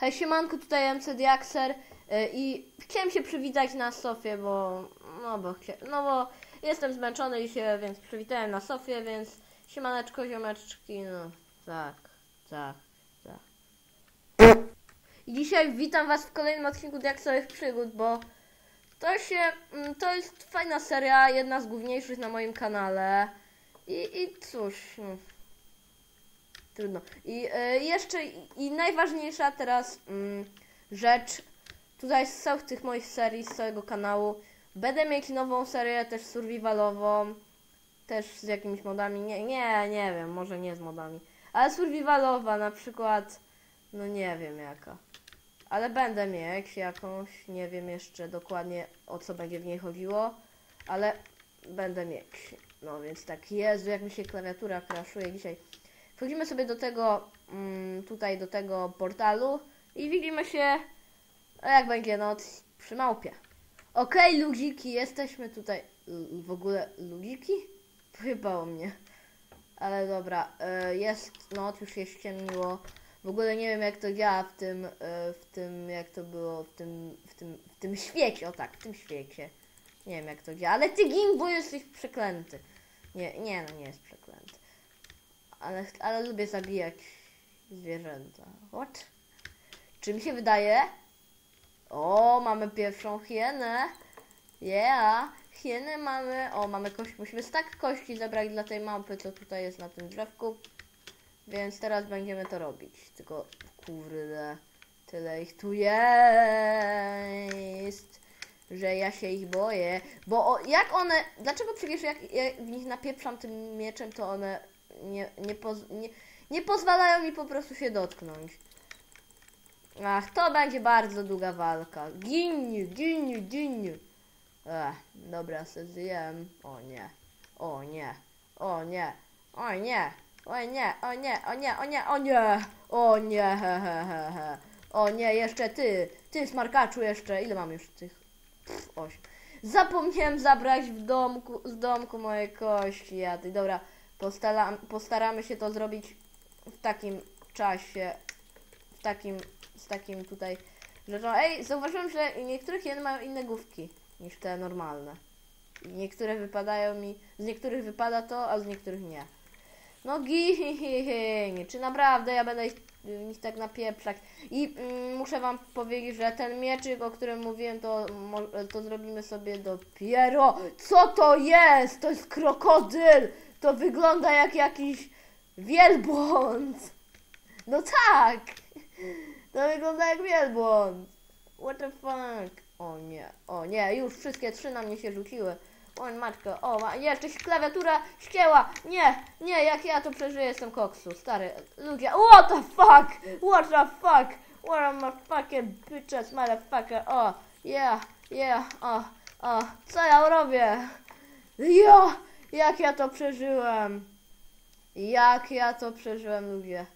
Hej, siemanko, tutaj MC Diaxer y, i chciałem się przywitać na Sofie, bo no bo, no bo jestem zmęczony i się, więc przywitałem na Sofie, więc siemaneczko, ziomeczki, no tak, tak, tak. I dzisiaj witam was w kolejnym odcinku Diaksowych Przygód, bo to się, mm, to jest fajna seria, jedna z główniejszych na moim kanale i, i cóż, no, Trudno. I e, jeszcze i najważniejsza teraz mm, rzecz tutaj z całych tych moich serii, z całego kanału. Będę mieć nową serię też survivalową, też z jakimiś modami. Nie, nie, nie wiem, może nie z modami, ale survivalowa na przykład, no nie wiem jaka. Ale będę mieć jakąś, nie wiem jeszcze dokładnie o co będzie w niej chodziło, ale będę mieć. No więc tak, Jezu, jak mi się klawiatura kraszuje dzisiaj. Wchodzimy sobie do tego, mm, tutaj do tego portalu i widzimy się, a jak będzie noc, przy małpie. Okej, ludziki, jesteśmy tutaj. L- w ogóle ludziki? Pojebało mnie. Ale dobra, y, jest noc, już się ściemniło. W ogóle nie wiem jak to działa w tym, y, w tym, jak to było, w tym, w tym, w tym świecie, o tak, w tym świecie. Nie wiem jak to działa, ale ty Gimbo jesteś przeklęty. Nie, nie no, nie jest przeklęty. Ale, ale lubię zabijać zwierzęta. What? Czy mi się wydaje? O, mamy pierwszą hienę. Yeah, hieny mamy. O, mamy kość. Musimy stak kości zebrać dla tej małpy, co tutaj jest na tym drzewku. Więc teraz będziemy to robić. Tylko kurde, tyle ich tu jest, że ja się ich boję. Bo o, jak one. Dlaczego przecież jak ja w nich napieprzam tym mieczem, to one nie, nie, poz, nie, nie pozwalają mi po prostu się dotknąć. Ach, to będzie bardzo długa walka. Gin, gin, gin. Ech, dobra, se zjem. O nie, o nie, o nie, o nie, o nie, o nie, o nie, o nie, o nie, o nie, he, he, he, he. O nie, jeszcze ty, ty smarkaczu jeszcze, ile mam już tych? Pff, osiem. Zapomniałem zabrać w domku, z domku moje kości, ja ty, dobra. Postaramy się to zrobić w takim czasie, w takim, z takim tutaj rzeczą. Ej, zauważyłem, że niektórych jeden mają inne główki niż te normalne. I niektóre wypadają mi, z niektórych wypada to, a z niektórych nie. No gini, czy naprawdę ja będę ich, ich tak napieprzać. I mm, muszę wam powiedzieć, że ten mieczyk, o którym mówiłem, to, to zrobimy sobie dopiero. Co to jest? To jest krokodyl! To wygląda jak jakiś wielbłąd. No tak. To wygląda jak wielbłąd. What the fuck? O nie, o nie, już wszystkie trzy na mnie się rzuciły. O matko, o, ma, jeszcze klawiatura ścięła. Nie, nie, jak ja to przeżyję, jestem koksu, stary. Ludzie, what the fuck? What the fuck? What am I fucking bitches, motherfucker? O, yeah, yeah, o, o, co ja robię? Ja, jak ja to przeżyłem? Jak ja to przeżyłem, ludzie?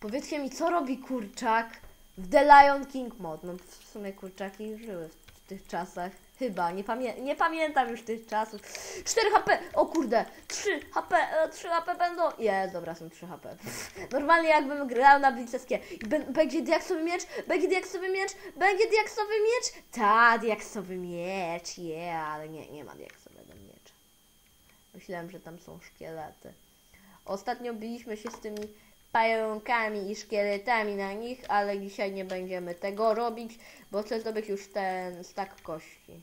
Powiedzcie mi, co robi kurczak w The Lion King mod? No w sumie kurczaki żyły w tych czasach. Chyba, nie, pamię nie pamiętam już tych czasów. 4 HP! O kurde! 3 HP! E, 3 HP będą! Jest, dobra, są 3 HP. Normalnie jakbym grał na Blitzeskie. Będzie diaksowy miecz? Będzie diaksowy miecz? Będzie diaksowy miecz? Ta, diaksowy miecz, yeah, ale nie, nie ma diaksowego miecza. Myślałem, że tam są szkielety. Ostatnio biliśmy się z tymi pająkami i szkieletami na nich, ale dzisiaj nie będziemy tego robić, bo chcę zdobyć już ten stak kości.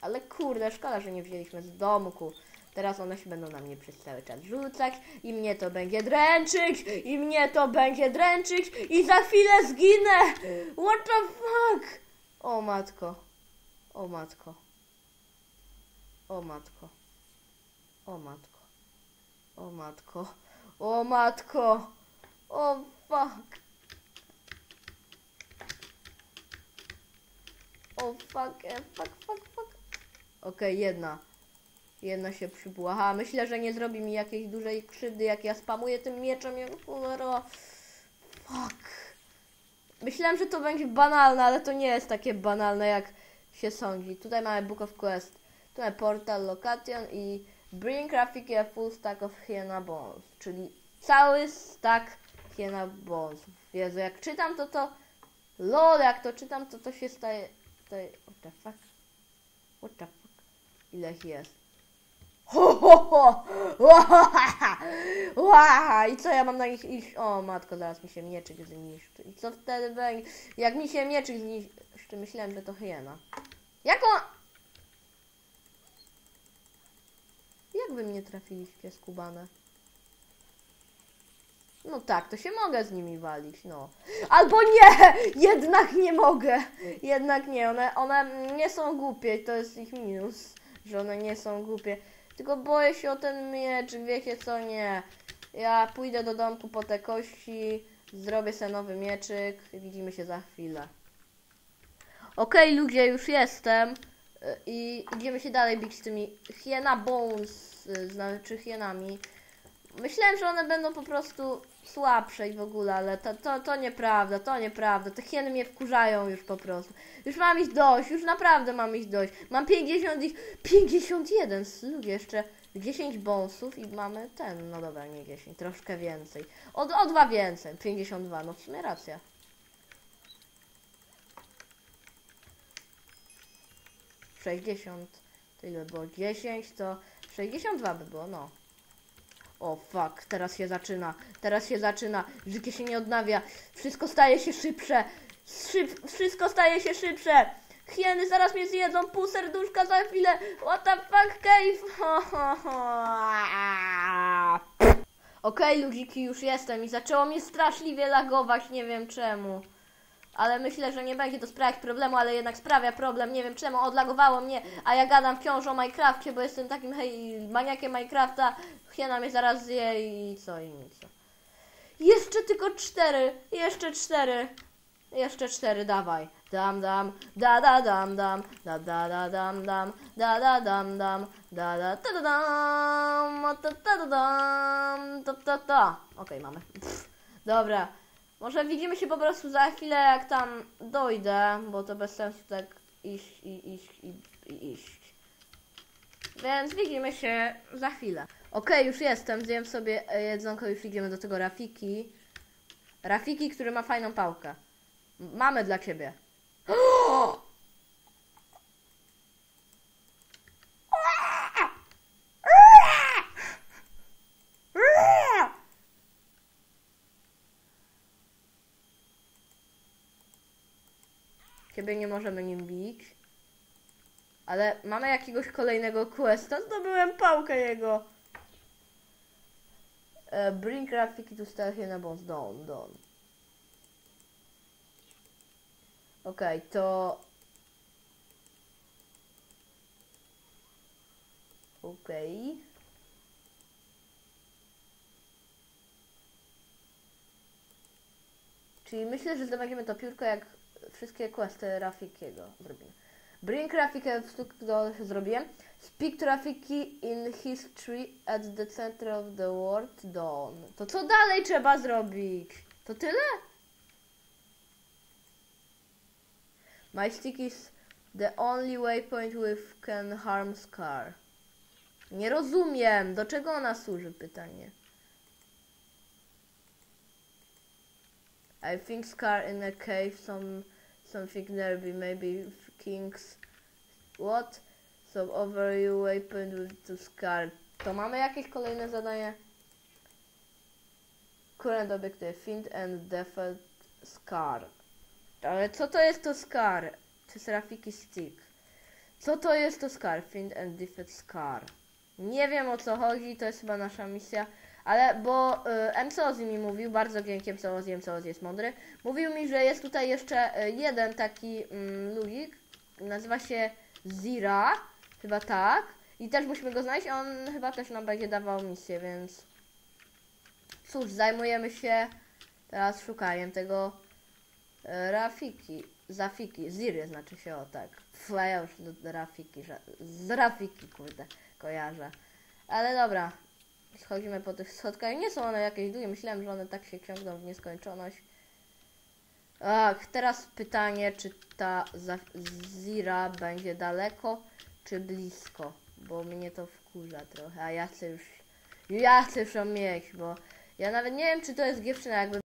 Ale kurde, szkoda, że nie wzięliśmy z domku. Teraz one się będą na mnie przez cały czas rzucać i mnie to będzie dręczyć i mnie to będzie dręczyć i za chwilę zginę! What the fuck? O matko. O matko. O matko. O matko. O matko. O matko. O fuck. O fuck, e, fuck, fuck, fuck. Okej, jedna. Jedna się przybyła. Aha, myślę, że nie zrobi mi jakiejś dużej krzywdy, jak ja spamuję tym mieczem, jak cholera. Fuck. Myślałem, że to będzie banalne, ale to nie jest takie banalne, jak się sądzi. Tutaj mamy Book of Quest. Tutaj portal location i bring Rafiki a full stack of Hyena Bones, czyli cały stack hiena bonsów. Jezu, jak czytam to to... LOL, jak to czytam to to się staje... staje... What the fuck? What the fuck? Ile ich jest? Ho, ho, ho! Łaha! I co ja mam na nich iść? O matko, zaraz mi się mieczyk zniszczy. I co wtedy będzie? Jak mi się mieczyk zniszczy, myślałem, że to hiena. Jak on... Jak wy mnie trafiliście, skubane? No tak, to się mogę z nimi walić, no. Albo nie! Jednak nie mogę! Jednak nie, one, one nie są głupie, to jest ich minus, że one nie są głupie. Tylko boję się o ten miecz, wiecie co, nie. Ja pójdę do domku po te kości, zrobię sobie nowy mieczyk, widzimy się za chwilę. Okej, ludzie, już jestem. I idziemy się dalej bić z tymi hiena bones, znaczy hienami. Myślałem, że one będą po prostu słabsze i w ogóle, ale to, to, to nieprawda, to nieprawda. Te hieny mnie wkurzają już po prostu. Już mam ich dość, już naprawdę mam ich dość. Mam 50 ich, 51, ludzie, jeszcze 10 bonsów i mamy ten, no dobra, nie 10, troszkę więcej. O, o dwa więcej, 52, no w sumie racja. Sześćdziesiąt, to ile było? 10, to 62 by było, no. O fuck, teraz się zaczyna, teraz się zaczyna, życie się nie odnawia, wszystko staje się szybsze, Szyb, wszystko staje się szybsze. Hieny zaraz mnie zjedzą, pół serduszka za chwilę, what the fuck cave. Okej, ludziki, już jestem i zaczęło mnie straszliwie lagować, nie wiem czemu. Ale myślę, że nie będzie to sprawiać problemu, ale jednak sprawia problem, nie wiem czemu, odlagowało mnie, a ja gadam wciąż o Minecrafcie, bo jestem takim hej, maniakiem Minecrafta, hiena mnie zaraz zje i co, i nic. Jeszcze tylko cztery, jeszcze cztery, jeszcze cztery, dawaj. Dam, dam, da, da, dam, dam, da, da, da, dam, dam, da, da, dam, dam, da, da, ta, da, dam, ta, ta, da, dam, ta, ta, ta. Okej, mamy. Pff, dobra. Może widzimy się po prostu za chwilę, jak tam dojdę, bo to bez sensu tak iść i iść i, i iść. Więc widzimy się za chwilę. Okej, już jestem, zjem sobie e, jedzonko, już idziemy do tego Rafiki. Rafiki, który ma fajną pałkę. Mamy dla ciebie. Ciebie nie możemy nim bić. Ale mamy jakiegoś kolejnego questa. Zdobyłem pałkę jego. E, bring grafiki to start here boss down, down. Okej, to... Okej. Czyli myślę, że zdobędziemy to piórko, jak wszystkie questy Rafikiego zrobimy. Bring Rafikę do zrobiłem. Speak Rafiki in history at the center of the world dawn. To co dalej trzeba zrobić? To tyle? My stick is the only waypoint with can harm Scar. Nie rozumiem, do czego ona służy, pytanie. I think Scar in a cave, some something nearby, maybe King's what? So over you waypoint with to Scar. To mamy jakieś kolejne zadanie? Current objective, find and defeat Scar. Ale co to jest to Scar? To jest Rafiki Stick. Co to jest to Scar? Find and defeat Scar. Nie wiem o co chodzi, to jest chyba nasza misja. Ale bo y, MCOZ mi mówił, bardzo dzięki MCOZ, MCOZ jest mądry. Mówił mi, że jest tutaj jeszcze y, jeden taki mm, luzik. Nazywa się Zira. Chyba tak. I też musimy go znaleźć. On chyba też nam będzie dawał misję, więc... Cóż, zajmujemy się teraz szukaniem tego e, Rafiki. Zafiki. Ziry znaczy się o tak. Pfu, a ja już do, Rafiki, z Rafiki kurde kojarzę. Ale dobra. Schodzimy po tych schodkach. Nie są one jakieś długie. Myślałem, że one tak się ciągną w nieskończoność. Ach, teraz pytanie, czy ta Zira będzie daleko, czy blisko? Bo mnie to wkurza trochę, a ja chcę już... Ja chcę już ją mieć, bo ja nawet nie wiem, czy to jest dziewczyna, jakby